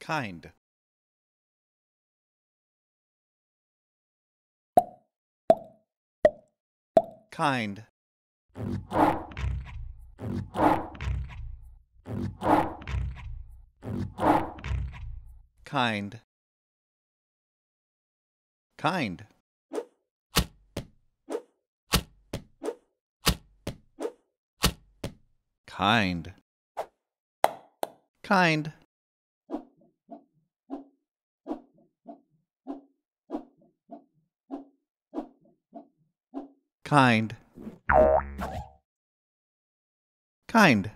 kind. Kind. Kind. Kind. Kind. Kind kind. Kind